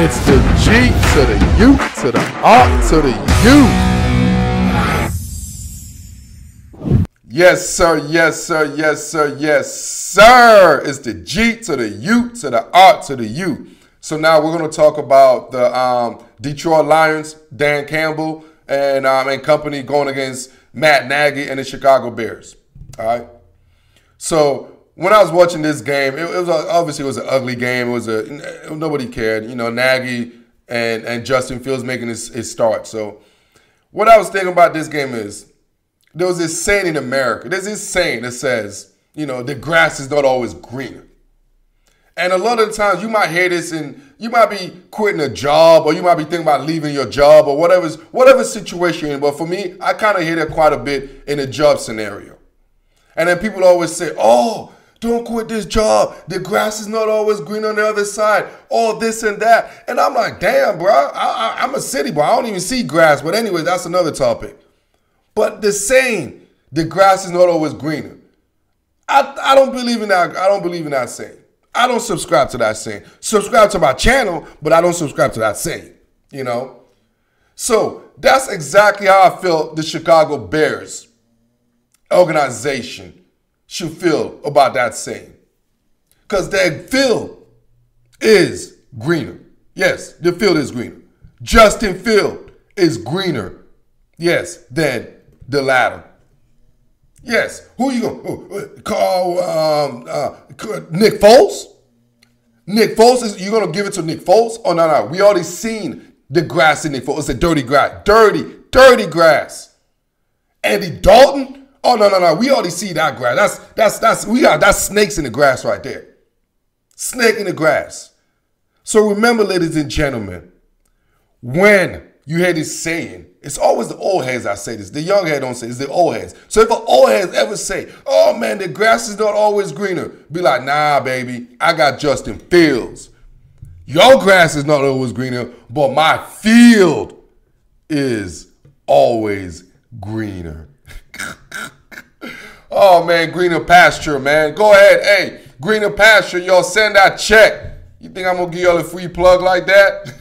It's the G to the U to the R to the U. Yes, sir. Yes, sir. Yes, sir. Yes, sir. It's the G to the U to the R to the U. So now we're going to talk about the um, Detroit Lions, Dan Campbell and um, and company going against Matt Nagy and the Chicago Bears. All right. So when I was watching this game, it, it was obviously it was an ugly game. It was a nobody cared. You know, Nagy and and Justin Fields making his, his start. So what I was thinking about this game is there was this saying in America. There's this saying that says, you know, the grass is not always greener. And a lot of the times you might hear this and you might be quitting a job or you might be thinking about leaving your job or whatever whatever situation. in. But for me, I kind of hear that quite a bit in a job scenario. And then people always say, oh, don't quit this job. The grass is not always green on the other side. All this and that. And I'm like, damn, bro. I, am a city boy. I don't even see grass. But anyway, that's another topic. But the saying, the grass is not always greener. I, I don't believe in that. I don't believe in that saying. I don't subscribe to that saying. Subscribe to my channel, but I don't subscribe to that saying. You know? So that's exactly how I felt the Chicago Bears organization should feel about that saying. Because their field is greener. Yes, the field is greener. Justin Field is greener, yes, than the latter. Yes. Who you going to call? Um, uh, Nick Foles? Nick Foles is you gonna give it to Nick Foles? Oh no, no. We already seen the grass in Nick Foles. It's a dirty grass. Dirty, dirty grass. Andy Dalton? Oh no, no, no. We already see that grass. That's that's that's we got that's snakes in the grass right there. Snake in the grass. So remember, ladies and gentlemen, when you hear this saying, it's always the old heads I say this. The young head don't say it's the old heads. So if an old head ever say, oh man, the grass is not always greener, be like, nah, baby, I got Justin Fields. Your grass is not always greener, but my field is always greener. oh man, greener pasture, man. Go ahead. Hey, greener pasture, y'all send that check. You think I'm gonna give y'all a free plug like that?